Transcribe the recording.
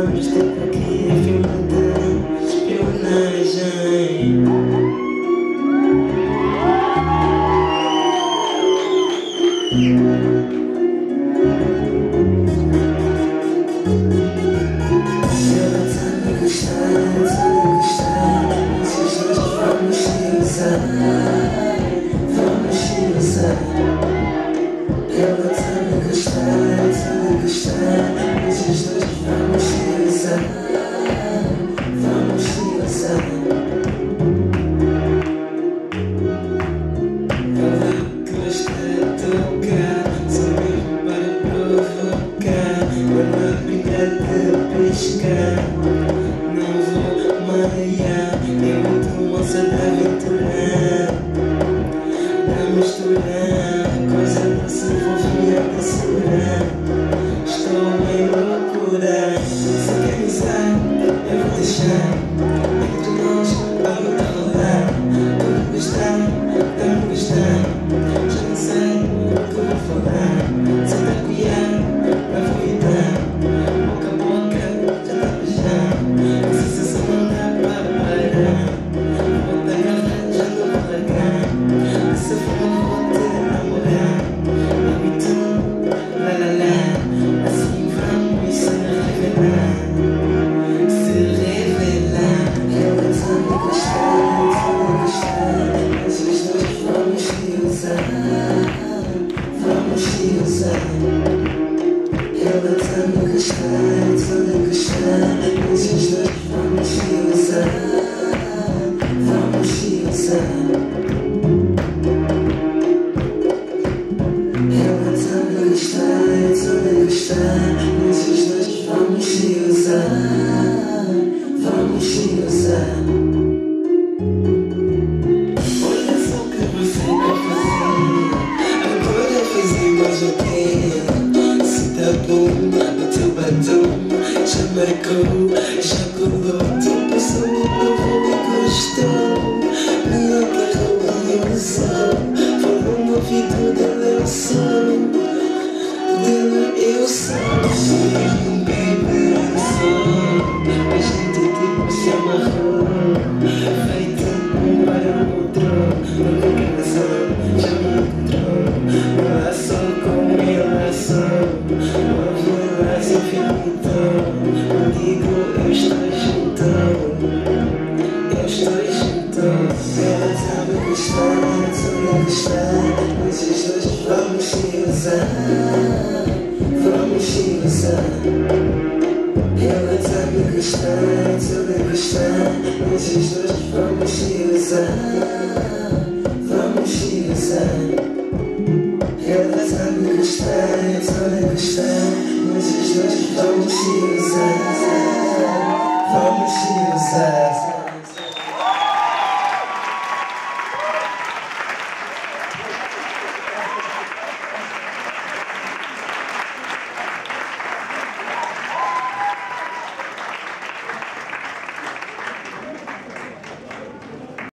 Tá me gostando. Esses dois vamos se usar, vamos se usar. Ela tá me gostando, tá me gostando. Usar, vamos se usar. Ela gosta de tocar, mesmo para provocar. Ela brinca de piscar, não vou malhar. É muito moça da aventura, Vamos se usar. Ela tá me gostando, tá me gostando. Mas os dois vamos بوم بتو بتو شمكو شكو ضو تبصو Vamos, from the vamos. sun. Every time you Krishna, to the Krishna, this is from the Shiva sun, vamos, the Shiva vamos. Every time you Krishna, to the Krishna, this is from the Shiva sun, from vamos, Shiva sun.